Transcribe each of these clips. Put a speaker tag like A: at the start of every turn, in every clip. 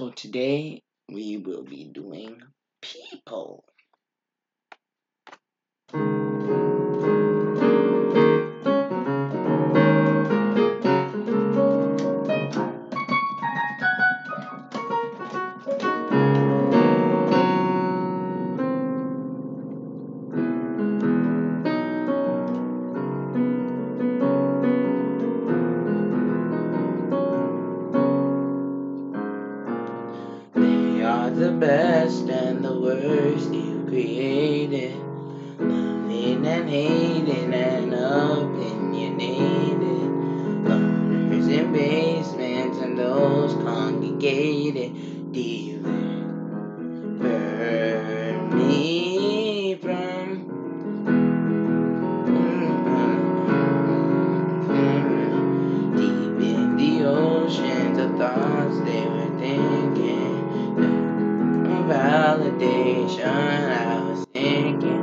A: So today we will be doing people. The best and the worst you created. Loving and hating and opinionated. Loners in basements and those congregated. Deliver me from mm-hmm. deep in the oceans of thoughts they validation, I was thinking.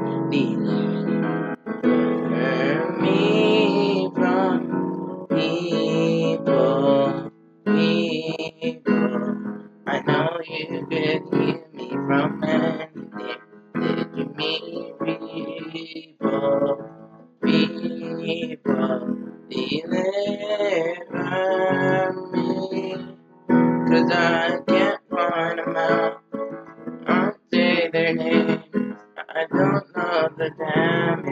A: Deliver me from people, people. I know you could hear me from anything. Did you mean people, people? Deliver me, 'cause I can't find them out.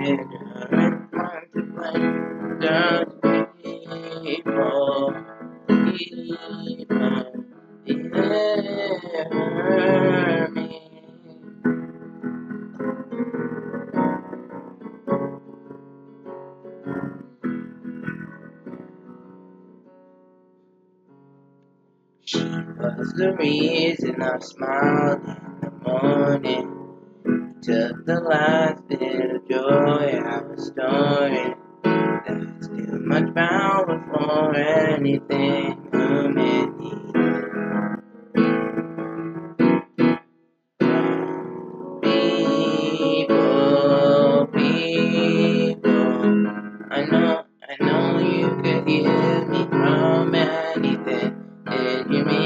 A: People, me. She was the reason I smiled in the morning. Took the last bit of joy I was storing. That's too much power for anything human People, people. I know, I know you could hear me from anything. Did you mean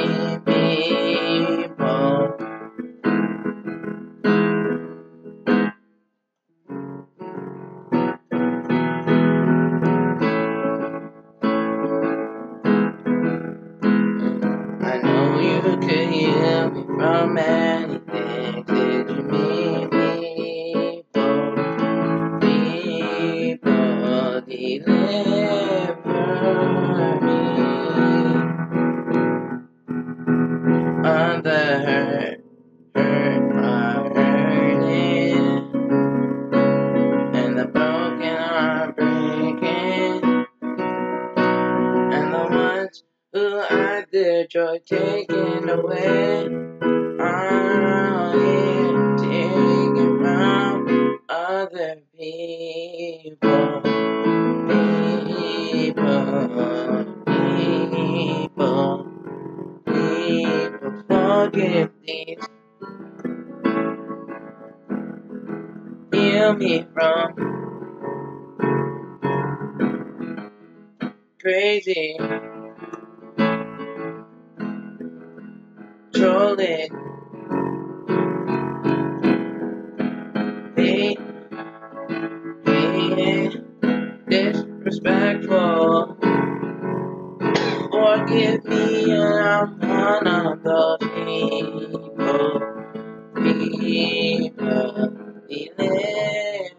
A: joy taken away here taken from other people. People, people, people, forgive these. Heal me from crazy, rolling. Being, being disrespectful. Forgive me, I'm one of those people. People, deliver.